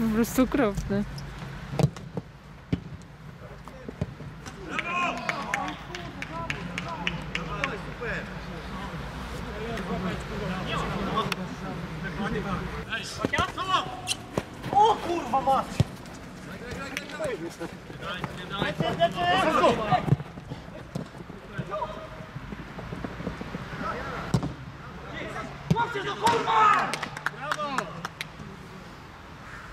po prostu okropny. O kurwa mać! Łapcie to kurwa!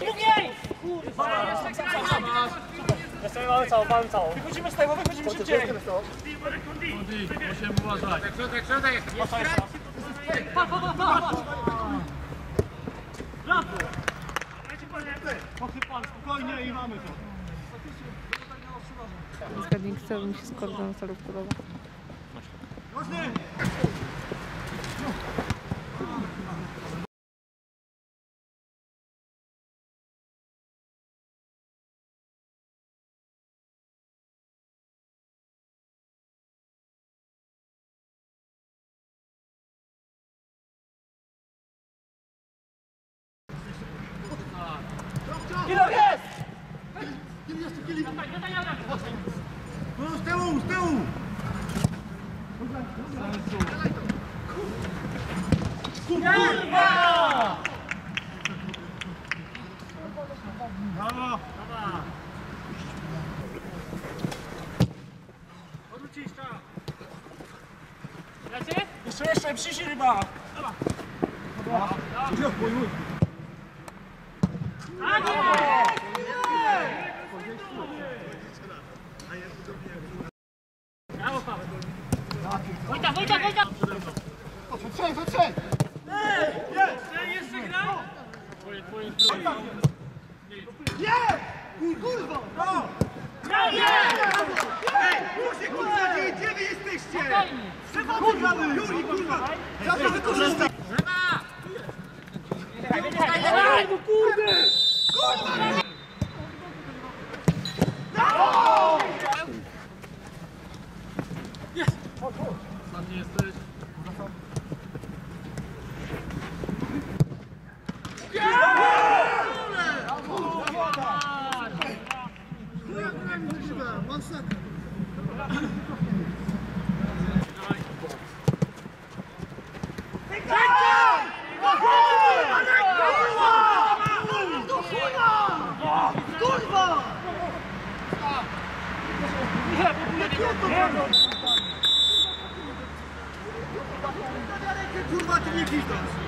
Drugiej! Kurwa! Jeszcze mamy całą, mamy całą. Wychodzimy z tego, wychodzimy szybciej! Brawo! Spokojnie i mamy to. Zgadnij, kto mi się z koordynatorów podoba. Ile jest? No z tyłu, z tyłu! Kurwa! Brawo! Lecie? Jeszcze, jeszcze, przysi ryba! Tak jest! Brawo, Wojta, Wojta, Wojta! Trzej, to trzej! Jeszcze, gra? Nie! Kurwa! No! Jest! Ej, muszę kurwa, gdzie, wy jesteście? Spokojnie. Kurwa, Juri, kurwa! Ja to wykorzystam! Daj, Kurwa, ty nie pizdasz!